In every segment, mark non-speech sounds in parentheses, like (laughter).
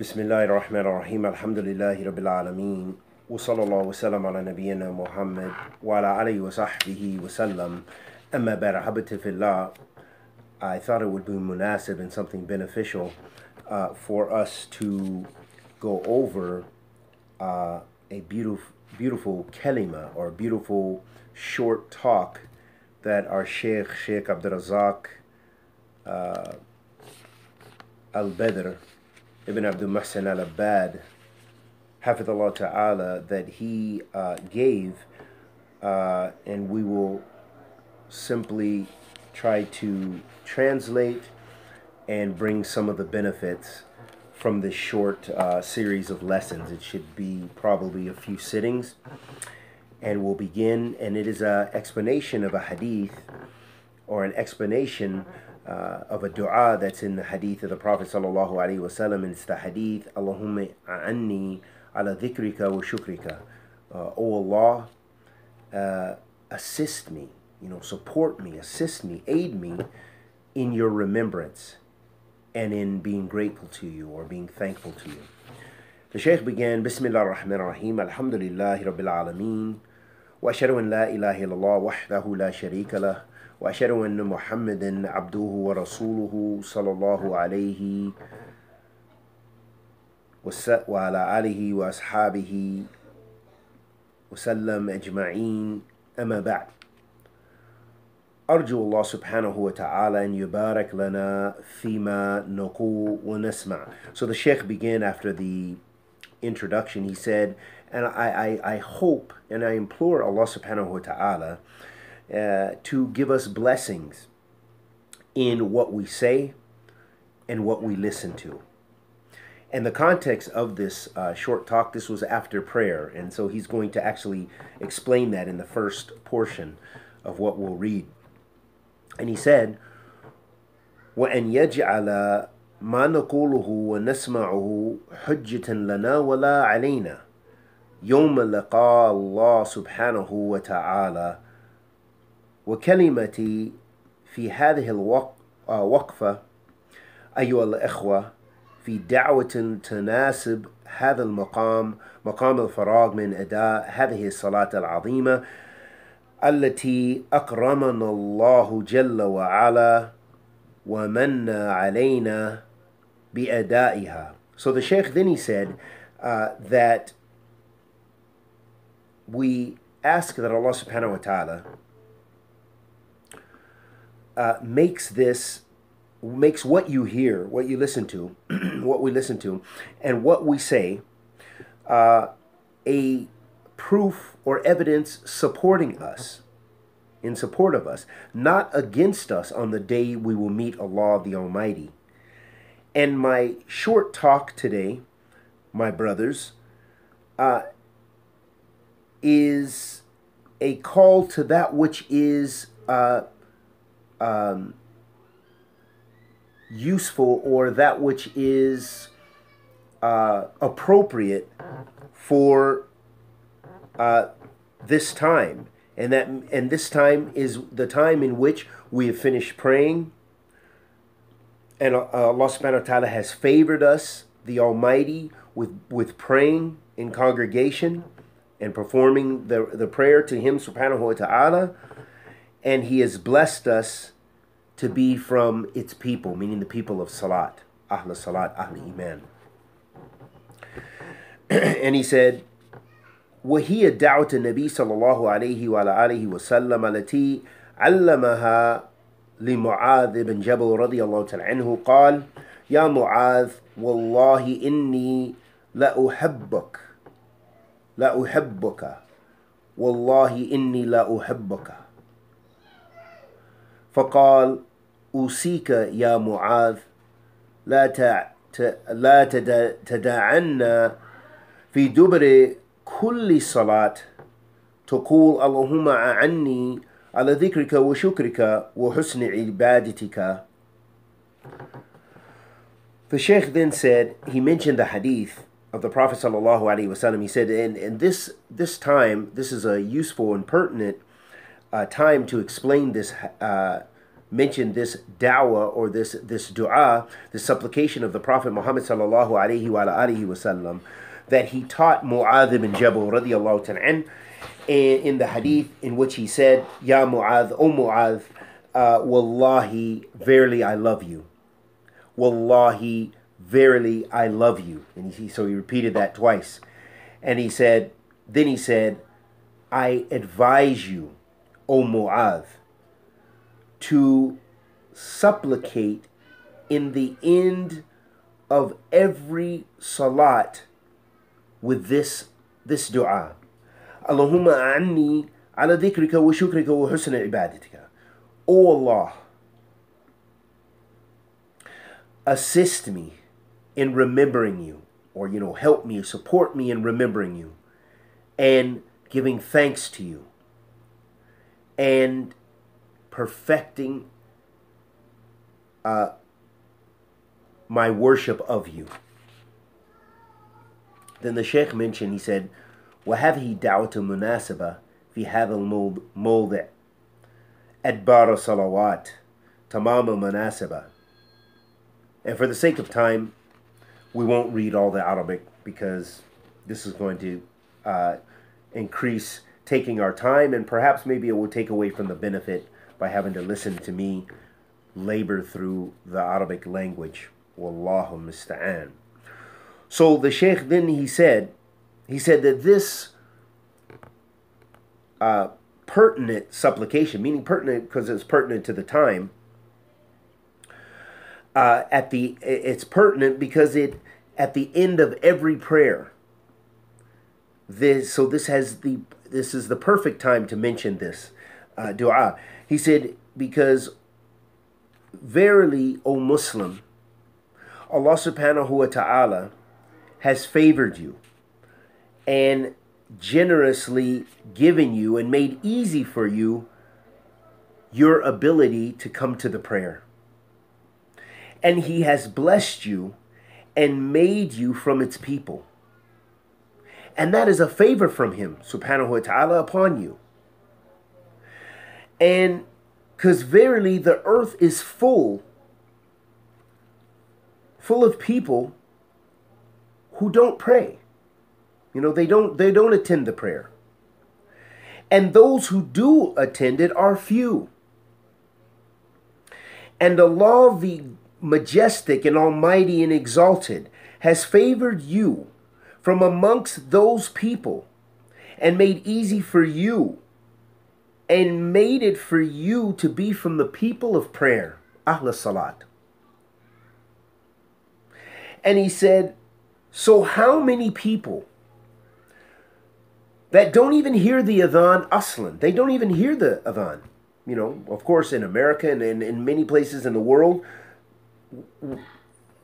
بسم الله الرحمن الرحيم الحمد لله رب العالمين وصلى الله وسلم على نبينا محمد وعلى آله وصحبه وسلم أما بعد أحبتي في الله I thought it would be munasib and something beneficial uh, for us to go over uh, a beautiful beautiful kalima or beautiful short talk that our Sheikh Sheikh Abdul Razzaq uh, Al Badr Ibn Abdul Muhsin Al Abad, Hafidullah Ta'ala, that he uh, gave, uh, and we will simply try to translate and bring some of the benefits from this short uh, series of lessons. It should be probably a few sittings. And we'll begin, and it is an explanation of a hadith or an explanation uh, of a dua that's in the hadith of the Prophet sallallahu alaihi wasallam, and it's the hadith Allahumma anni ala dhikrika wa shukrika. Uh, Allah, uh, assist me, you know, support me, assist me, aid me in your remembrance and in being grateful to you or being thankful to you. The Shaykh began, Bismillah ar-Rahman ar-Rahim, Alhamdulillahi Rabbil Alameen, wa ashadu an la ilaha illallah wahdahu la sharika lah, وأشهد أن محمدا عبده ورسوله صلى الله عليه وعلى آله وأصحابه وسلم أجمعين أما بعد أرجو الله سبحانه وتعالى أن يبارك لنا فيما نقول ونسمع So the Sheikh began after the introduction he said and I, I, I hope and I implore Allah subhanahu wa ta'ala uh, to give us blessings in what we say and what we listen to. And the context of this uh, short talk, this was after prayer. And so he's going to actually explain that in the first portion of what we'll read. And he said, وأن يجعل ما نقوله ونسمعه حجة لنا ولا علينا يوم لقاء الله سبحانه وتعالى وكلمتي في هذه الوقفة أيها الأخوة في دعوة تناسب هذا المقام مقام الفراغ من أداء هذه الصلاة العظيمة التي أكرمنا الله جل وعلا ومن علينا بأدائها. So the Sheikh then he said uh, that we ask that Allah subhanahu wa ta'ala uh, makes this makes what you hear, what you listen to, (clears throat) what we listen to, and what we say uh, a proof or evidence supporting us, in support of us, not against us on the day we will meet Allah the Almighty. And my short talk today, my brothers, uh, is a call to that which is uh, um, useful or that which is uh, appropriate for uh, this time. And that and this time is the time in which we have finished praying. And uh, Allah subhanahu wa ta'ala has favored us, the Almighty, with, with praying in congregation and performing the, the prayer to Him subhanahu wa ta'ala And He has blessed us to be from its people, meaning the people of Salat, Ahl Salat, Ahl Iman. and he said, وهي دعوة النبي صلى الله عليه وعلى آله وسلم التي علمها لمعاذ بن جبل رضي الله تعالى عنه قال يا معاذ والله إني لأحبك لا أحبك والله إني لا أحبك فقال أوصيك يا معاذ لا تع... لا تدع... تدعنا في دبر كل صلاة تقول اللهم أعني على ذكرك وشكرك وحسن عبادتك The Sheikh then said, he mentioned the hadith of the Prophet sallallahu alaihi wasallam. He said, and, and this this time, this is a useful and pertinent uh, time to explain this uh, mentioned this da'wah or this this dua, this supplication of the Prophet Muhammad sallallahu alaihi wasallam that he taught Mu'adh ibn Jabal radiallahu ta'ala in the hadith in which he said, Ya Mu'adh, O Mu'adh, uh, Wallahi, verily I love you. Wallahi, verily I love you. And he, so he repeated that twice. And he said, then he said, I advise you, O Mu'adh, to supplicate in the end of every salat with this this dua. Allahumma a'anni ala dhikrika wa shukrika wa husna ibadatika. O Allah, assist me in remembering you, or you know, help me, support me in remembering you, and giving thanks to you, and perfecting uh, my worship of you. Then the Sheikh mentioned, he said, وهذه دعوة مناسبة في هذا الموضع أدبار صلوات تمام مناسبة And for the sake of time, we won't read all the Arabic because this is going to uh, increase taking our time and perhaps maybe it will take away from the benefit by having to listen to me labor through the Arabic language. Wallahu musta'an. So the Sheikh then he said, he said that this uh, pertinent supplication, meaning pertinent because it's pertinent to the time, uh, at the it's pertinent because it at the end of every prayer. This so this has the this is the perfect time to mention this uh, du'a. He said because verily, O Muslim, Allah subhanahu wa ta'ala has favored you and generously given you and made easy for you your ability to come to the prayer. And he has blessed you and made you from its people. And that is a favor from him, subhanahu wa ta'ala, upon you. And because verily the earth is full, full of people who don't pray. You know, they don't they don't attend the prayer. And those who do attend it are few. And Allah the majestic and almighty and exalted has favored you from amongst those people and made easy for you and made it for you to be from the people of prayer. Ahl Salat. And he said, So how many people that don't even hear the Adhan Aslan, they don't even hear the Adhan. You know, of course, in America and in, in many places in the world,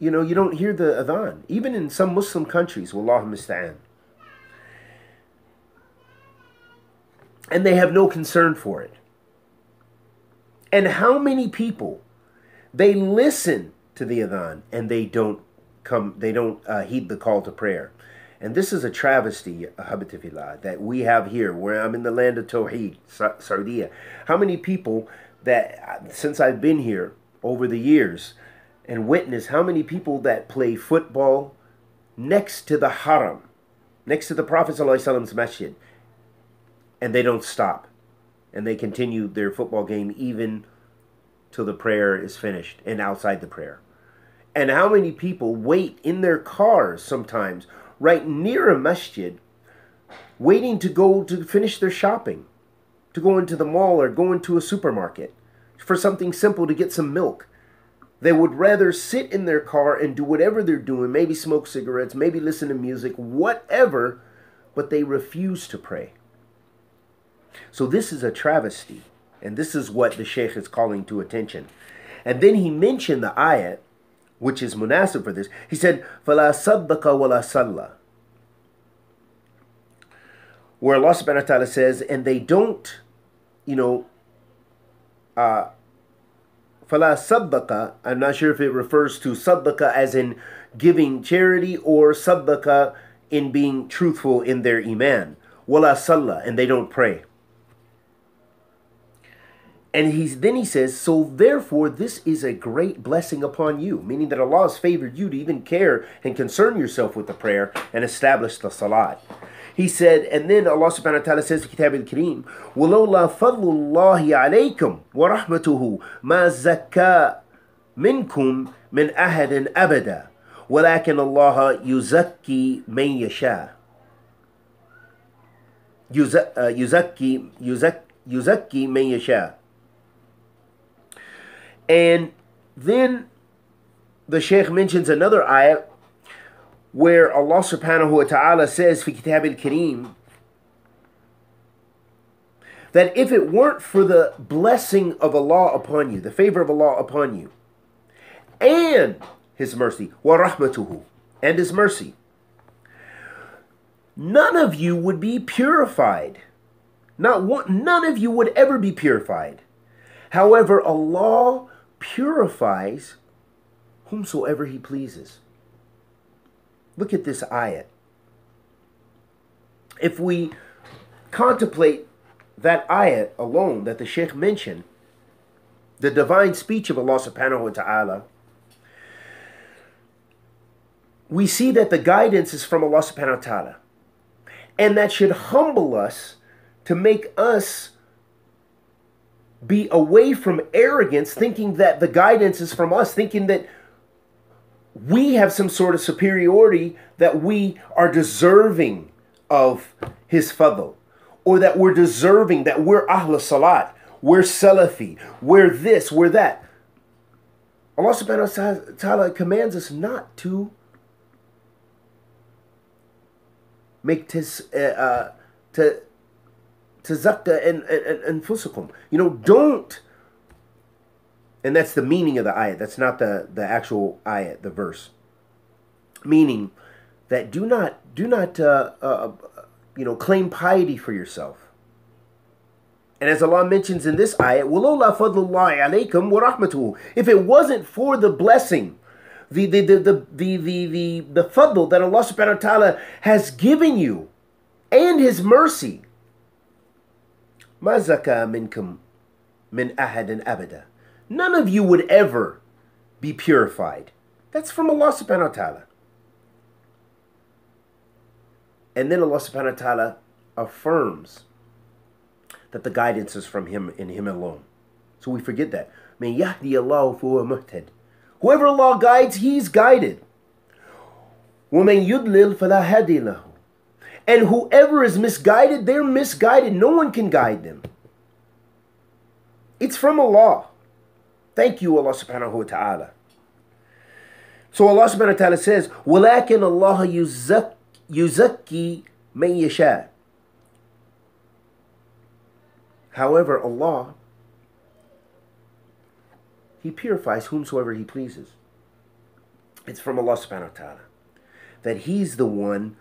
you know, you don't hear the Adhan. Even in some Muslim countries, Wallahu musta'an. And they have no concern for it. And how many people, they listen to the Adhan and they don't come, they don't uh, heed the call to prayer. And this is a travesty, Habitifillah, that we have here, where I'm in the land of Tawheed, Sardiya. How many people that, since I've been here over the years, and witness how many people that play football next to the haram, next to the Prophet Prophet's masjid, and they don't stop. And they continue their football game even till the prayer is finished and outside the prayer. And how many people wait in their cars sometimes right near a masjid waiting to go to finish their shopping, to go into the mall or go into a supermarket for something simple to get some milk. They would rather sit in their car and do whatever they're doing, maybe smoke cigarettes, maybe listen to music, whatever, but they refuse to pray. So this is a travesty. And this is what the Sheikh is calling to attention. And then he mentioned the ayat, which is munasib for this. He said, فَلَا صَدَّقَ وَلَا صَلَّى Where Allah subhanahu wa ta'ala says, and they don't, you know, uh, Fala saddaqa, I'm not sure if it refers to saddaqa as in giving charity or saddaqa in being truthful in their iman. Wala salla, and they don't pray. And he's, then he says, So therefore, this is a great blessing upon you, meaning that Allah has favored you to even care and concern yourself with the prayer and establish the salat. He said, and then Allah subhanahu wa ta'ala says in Kitab al-Kareem, وَلَوْلَا فَضْلُ اللَّهِ عَلَيْكُمْ وَرَحْمَتُهُ مَا زَكَّى مِنْكُمْ مِنْ أَحَدٍ أَبَدًا وَلَكِنَّ اللَّهَ يُزَكِّي مَنْ يَشَاءُ يزكي يزكي يزكي من يشاء and then the Sheikh mentions another ayah where Allah subhanahu wa ta'ala says في كتاب الكريم that if it weren't for the blessing of Allah upon you, the favor of Allah upon you, and His mercy, وَرَحْمَتُهُ, and His mercy, none of you would be purified. Not one, none of you would ever be purified. However, Allah purifies whomsoever he pleases. Look at this ayat. If we contemplate that ayat alone that the Sheikh mentioned, the divine speech of Allah subhanahu wa ta'ala, we see that the guidance is from Allah subhanahu wa ta'ala. And that should humble us to make us be away from arrogance, thinking that the guidance is from us, thinking that we have some sort of superiority, that we are deserving of His fadl, or that we're deserving, that we're Ahl Salat, we're Salafi, we're this, we're that. Allah subhanahu wa ta'ala commands us not to make tis, uh, uh, to tazakka and, and, and fusukum. You know, don't And that's the meaning of the ayat. That's not the, the actual ayat, the verse. Meaning that do not do not uh, uh, you know claim piety for yourself. And as Allah mentions in this ayat, وَلَوْلَا فَضْلُ اللَّهِ عَلَيْكُمْ وَرَحْمَتُهُ If it wasn't for the blessing the the the the the the, the, the fadl that Allah subhanahu wa ta'ala has given you and his mercy. ما زكى منكم من أحد أبدا. None of you would ever be purified. That's from Allah subhanahu wa ta'ala. And then Allah subhanahu wa ta'ala affirms that the guidance is from Him and Him alone. So we forget that. من يهدي الله فهو مهتد. Whoever Allah guides, He's guided. وَمَن يُدْلِلْ فَلَا هَدِي لَهُ And whoever is misguided, they're misguided. No one can guide them. It's from Allah. Thank you, Allah subhanahu wa ta'ala. So Allah subhanahu wa ta'ala says, وَلَكِنْ اللَّهَ يُزَكِّي مَن يَشَاءُ However, Allah he purifies whomsoever He pleases. It's from Allah subhanahu wa ta'ala. That He's the one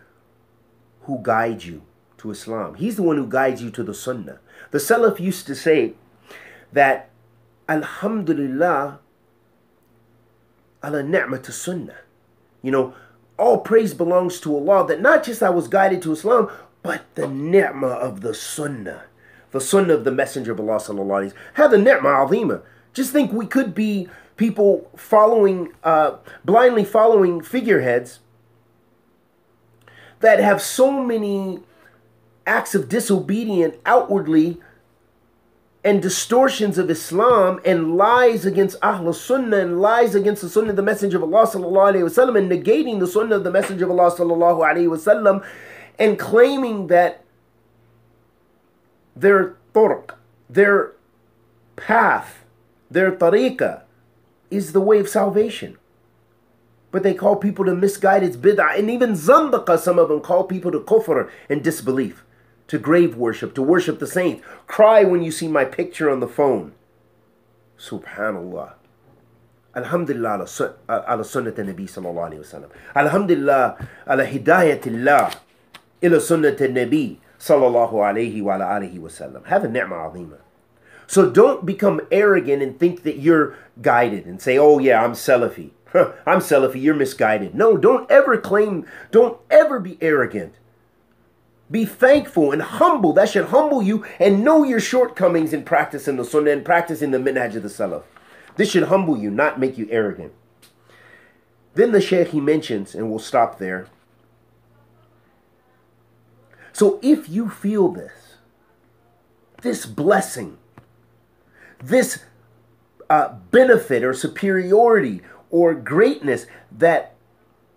who guides you to Islam. He's the one who guides you to the Sunnah. The Salaf used to say that Alhamdulillah ala ni'mat Sunnah. You know, all praise belongs to Allah that not just I was guided to Islam, but the ni'mah of the Sunnah. The Sunnah of the Messenger of Allah sallallahu alayhi. Have the ni'mah azimah. Just think we could be people following, uh, blindly following figureheads that have so many acts of disobedience outwardly and distortions of Islam and lies against Ahl Sunnah and lies against the Sunnah of the Messenger of Allah sallallahu alaihi wasallam and negating the Sunnah of the Messenger of Allah sallallahu alaihi wasallam and claiming that their turq, their path, their tariqah is the way of salvation. But they call people to misguided bid'ah. And even zandaqa, some of them call people to kufr and disbelief, to grave worship, to worship the saints. Cry when you see my picture on the phone. Subhanallah. Alhamdulillah ala sunnat nabi sallallahu alayhi wasallam. Alhamdulillah ala hidayatillah ila sunnat nabi sallallahu alayhi wa alihi wasallam. Have a ni'mah azimah. So don't become arrogant and think that you're guided and say, oh, yeah, I'm Salafi. (laughs) I'm Salafi, you're misguided. No, don't ever claim, don't ever be arrogant Be thankful and humble. That should humble you and know your shortcomings in practicing the sunnah and practicing the minhaj of the salaf. This should humble you, not make you arrogant. Then the Shaykh he mentions, and we'll stop there. So if you feel this, this blessing, this uh, benefit or superiority or greatness that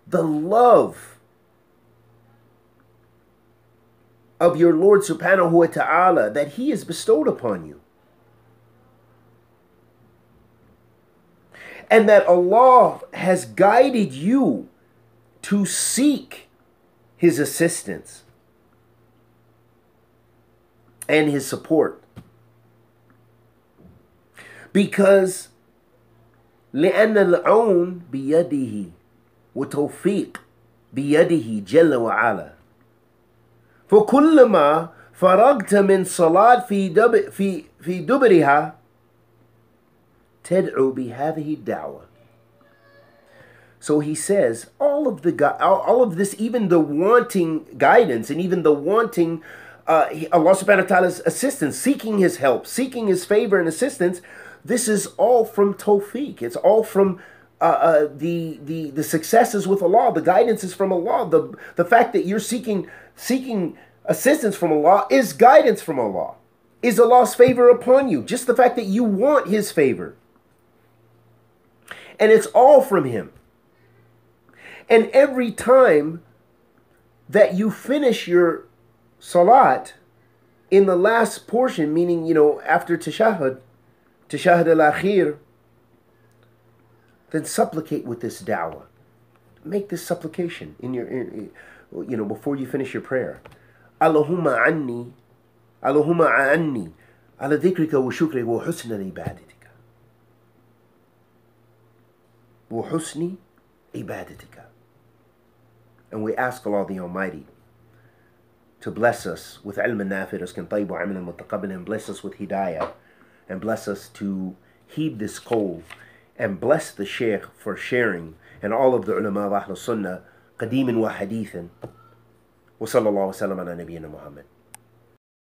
the love of your Lord subhanahu wa ta'ala that He has bestowed upon you. And that Allah has guided you to seek His assistance and His support. Because لأن العون بيده وتوفيق بيده جل وعلا فكلما فرغت من صلاة في دب في في دبرها تدعو بهذه الدعوة so he says all of the all of this even the wanting guidance and even the wanting uh, Allah subhanahu wa ta'ala's assistance seeking his help seeking his favor and assistance this is all from tawfiq it's all from uh, uh, the the the successes with Allah, the guidance is from Allah. The the fact that you're seeking seeking assistance from Allah is guidance from Allah. Is Allah's favor upon you? Just the fact that you want His favor, and it's all from Him. And every time that you finish your salat in the last portion, meaning you know after tashahud, tashahud al-akhir then supplicate with this da'wah. Make this supplication in your, in, you know, before you finish your prayer. Allahumma anni, Allahumma anni, ala dhikrika wa shukrika wa husna ibadatika. Wa husni ibadatika. And we ask Allah the Almighty to bless us with ilm nafi, rizqan tayyib wa amalan mutaqabbal, and bless us with hidayah, and bless us to heed this call and bless the Sheikh for sharing and all of the ulama of Ahl Sunnah قديم وحديث وصلى الله وسلم على نبينا محمد